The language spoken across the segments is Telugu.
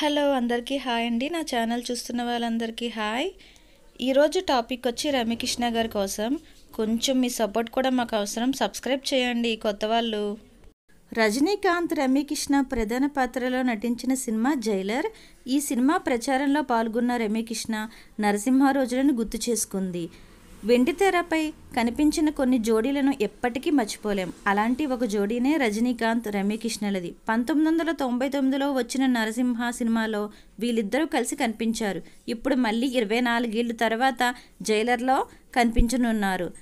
హలో అందరికీ హాయ్ అండి. నా ఛానల్ చూస్తున్న వాళ్ళందరికీ హాయ్. ఈరోజు టాపిక్ వచ్చి రమ్యకృష్ణ గారి కోసం. కొంచెం మీ సపోర్ట్ కూడా మాకు అవసరం. సబ్స్క్రైబ్ చేయండి కొత్త వాళ్ళు. రజనీకాంత్ రమ్యకృష్ణ ప్రధాన పాత్రలో నటించిన సినిమా జైలర్. ఈ సినిమా ప్రచారంలో పాల్గొన్న రమ్యకృష్ణ నరసింహ రోజులను గుర్తు చేసుకుంది. వెండితెరపై కనిపించిన కొన్ని జోడీలను ఎప్పటికీ మర్చిపోలేం. అలాంటి ఒక జోడీనే రజనీకాంత్ రమ్యకృష్ణలది. పంతొమ్మిది వందల తొంభై తొమ్మిదిలో వచ్చిన నరసింహ సినిమాలో వీళ్ళిద్దరూ కలిసి కనిపించారు. ఇప్పుడు మళ్ళీ ఇరవై నాలుగేళ్ళ తర్వాత జైలర్లో కనిపించనున్నారు.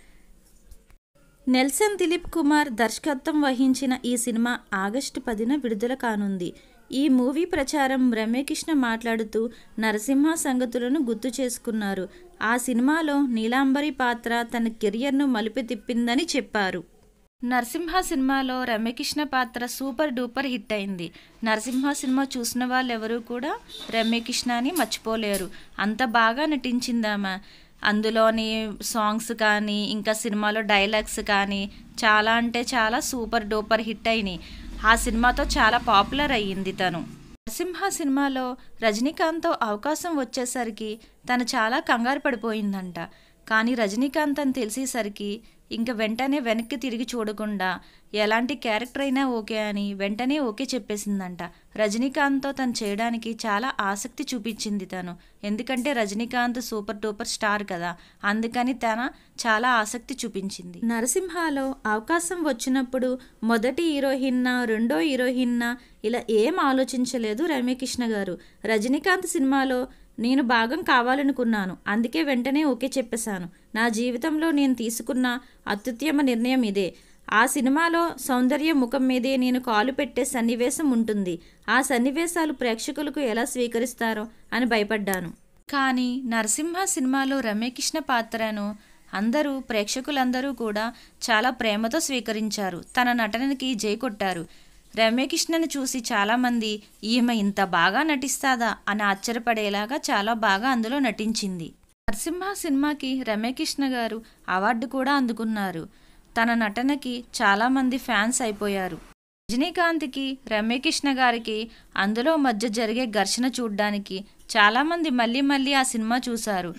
నెల్సన్ దిలీప్ కుమార్ దర్శకత్వం వహించిన ఈ సినిమా ఆగస్టు పదిన విడుదల కానుంది. ఈ మూవీ ప్రచారం రమ్యకృష్ణ మాట్లాడుతూ నరసింహ సంగతులను గుర్తు చేసుకున్నారు. ఆ సినిమాలో నీలాంబరి పాత్ర తన కెరియర్ను మలుపు తిప్పిందని చెప్పారు. నరసింహ సినిమాలో రమ్యకృష్ణ పాత్ర సూపర్ డూపర్ హిట్ అయింది. నరసింహ సినిమా చూసిన వాళ్ళెవరూ కూడా రమ్యకృష్ణని మర్చిపోలేరు. అంత బాగా నటించిందామా. అందులోని సాంగ్స్ కానీ ఇంకా సినిమాలో డైలాగ్స్ కానీ చాలా అంటే చాలా సూపర్ డూపర్ హిట్ అయినాయి. ఆ సినిమాతో చాలా పాపులర్ అయ్యింది తను. నరసింహ సినిమాలో రజనీకాంత్తో అవకాశం వచ్చేసరికి తను చాలా కంగారు పడిపోయిందంట. కానీ రజనీకాంత్ అని తెలిసేసరికి ఇంక వెంటనే వెనక్కి తిరిగి చూడకుండా ఎలాంటి క్యారెక్టర్ అయినా ఓకే అని వెంటనే ఓకే చెప్పేసిందంట. రజనీకాంత్తో తను చేయడానికి చాలా ఆసక్తి చూపించింది తను. ఎందుకంటే రజనీకాంత్ సూపర్ డూపర్ స్టార్ కదా. అందుకని తన చాలా ఆసక్తి చూపించింది. నరసింహలో అవకాశం వచ్చినప్పుడు మొదటి హీరోయిన్న రెండో హీరోయిన్న ఇలా ఏం ఆలోచించలేదు రమ్యకృష్ణ గారు. రజనీకాంత్ సినిమాలో నేను భాగం కావాలనుకున్నాను. అందుకే వెంటనే ఓకే చెప్పేశాను. నా జీవితంలో నేను తీసుకున్న అత్యుత్తమ నిర్ణయం ఇదే. ఆ సినిమాలో సౌందర్య ముఖం మీదే నేను కాలు పెట్టే సన్నివేశం ఉంటుంది. ఆ సన్నివేశాలు ప్రేక్షకులకు ఎలా స్వీకరిస్తారో అని భయపడ్డాను. కానీ నరసింహ సినిమాలో రమ్యకృష్ణ పాత్రను అందరూ ప్రేక్షకులందరూ కూడా చాలా ప్రేమతో స్వీకరించారు. తన నటనకి జై కొట్టారు. రమ్యకృష్ణను చూసి చాలామంది ఈమె ఇంత బాగా నటిస్తాదా? అని ఆశ్చర్యపడేలాగా చాలా బాగా అందులో నటించింది. నరసింహ సినిమాకి రమ్యకృష్ణ గారు అవార్డు కూడా అందుకున్నారు. తన నటనకి చాలామంది ఫ్యాన్స్ అయిపోయారు. రజనీకాంత్కి రమ్యకృష్ణ గారికి అందులో మధ్య జరిగే ఘర్షణ చూడ్డానికి చాలామంది మళ్ళీ మళ్ళీ ఆ సినిమా చూశారు.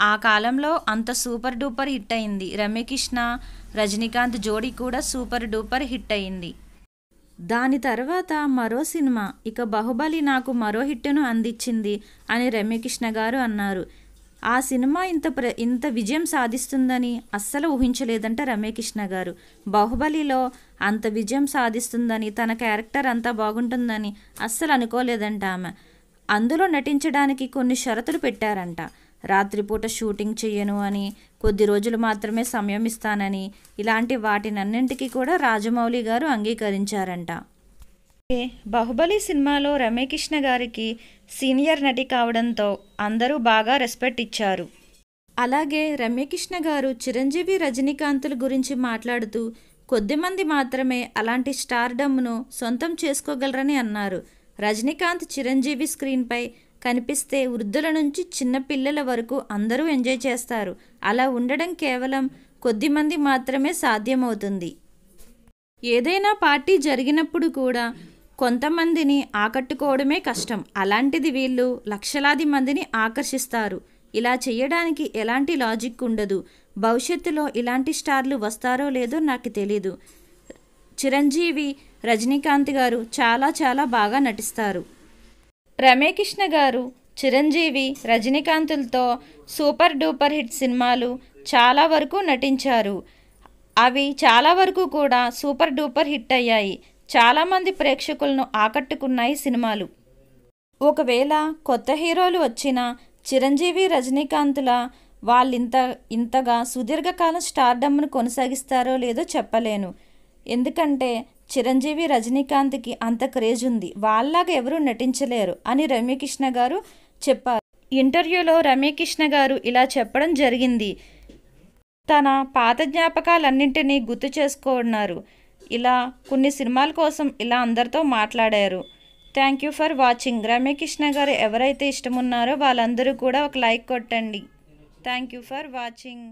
ఆ కాలంలో అంత సూపర్ డూపర్ హిట్ అయింది. రమ్యకృష్ణ రజనీకాంత్ జోడీ కూడా సూపర్ డూపర్ హిట్ అయింది. దాని తర్వాత మరో సినిమా ఇక బాహుబలి నాకు మరో హిట్టును అందించింది అని రమ్యకృష్ణ గారు అన్నారు. ఆ సినిమా ఇంత ప్ర ఇంత విజయం సాధిస్తుందని అస్సలు ఊహించలేదంట రమ్యకృష్ణ గారు. బాహుబలిలో అంత విజయం సాధిస్తుందని తన క్యారెక్టర్ అంతా బాగుంటుందని అస్సలు అనుకోలేదంట ఆమె. అందులో నటించడానికి కొన్ని షరతులు పెట్టారంట. రాత్రిపూట షూటింగ్ చెయ్యను అని కొద్ది రోజులు మాత్రమే సమయం ఇస్తానని ఇలాంటి వాటినన్నింటికి కూడా రాజమౌళి గారు అంగీకరించారంట. బాహుబలి సినిమాలో రమ్యకృష్ణ గారికి సీనియర్ నటి కావడంతో అందరూ బాగా రెస్పెక్ట్ ఇచ్చారు. అలాగే రమ్యకృష్ణ గారు చిరంజీవి రజనీకాంతుల గురించి మాట్లాడుతూ కొద్దిమంది మాత్రమే అలాంటి స్టార్డమ్ను సొంతం చేసుకోగలరని అన్నారు. రజనీకాంత్ చిరంజీవి స్క్రీన్పై కనిపిస్తే వృద్ధుల నుంచి చిన్నపిల్లల వరకు అందరూ ఎంజాయ్ చేస్తారు. అలా ఉండడం కేవలం కొద్దిమంది మాత్రమే సాధ్యమవుతుంది. ఏదైనా పార్టీ జరిగినప్పుడు కూడా కొంతమందిని ఆకట్టుకోవడమే కష్టం. అలాంటిది వీళ్ళు లక్షలాది మందిని ఆకర్షిస్తారు. ఇలా చేయడానికి ఎలాంటి లాజిక్ ఉండదు. భవిష్యత్తులో ఇలాంటి స్టార్లు వస్తారో లేదో నాకు తెలీదు. చిరంజీవి రజనీకాంత్ గారు చాలా చాలా బాగా నటిస్తారు. రమేకృష్ణ గారు చిరంజీవి రజనీకాంతులతో సూపర్ డూపర్ హిట్ సినిమాలు చాలా వరకు నటించారు. అవి చాలా వరకు కూడా సూపర్ డూపర్ హిట్ అయ్యాయి. చాలామంది ప్రేక్షకులను ఆకట్టుకున్నాయి సినిమాలు. ఒకవేళ కొత్త హీరోలు వచ్చినా చిరంజీవి రజనీకాంతుల వాళ్ళింత ఇంతగా సుదీర్ఘకాలం స్టార్డమ్ను కొనసాగిస్తారో లేదో చెప్పలేను. ఎందుకంటే చిరంజీవి రజనీకాంత్కి అంత క్రేజ్ ఉంది. వాళ్ళలాగా ఎవరూ నటించలేరు అని రమ్యకృష్ణ గారు చెప్పారు. ఇంటర్వ్యూలో రమ్యకృష్ణ గారు ఇలా చెప్పడం జరిగింది. తన పాత జ్ఞాపకాలన్నింటినీ గుర్తు చేసుకున్నారు. ఇలా కొన్ని సినిమాల కోసం ఇలా అందరితో మాట్లాడారు. Thank you for watching. Ramyakrishna గారు ఎవరైతే ఇష్టమున్నారో వాళ్ళందరూ కూడా ఒక లైక్ కొట్టండి. Thank you for watching.